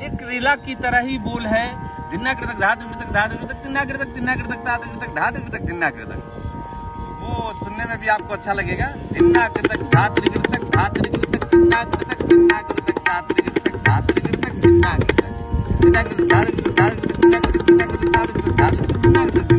एक रेला की तरह ही बोल है जिन्ना कृतक धा मृतक धा मृतक तिन्ना कृतक तिन्ना कृतक ता मृतक धा मृतक जिन्ना कृतक वो सुनने में भी आपको अच्छा लगेगा जिन्ना कृतक धा कृतक धा कृतक तिन्ना कृतक तिन्ना कृतक ता कृतक धा कृतक धिन्ना कृतक तिन्ना कृतक धा कृतक धा कृतक तिन्ना कृतक तिन्ना कृतक ता कृतक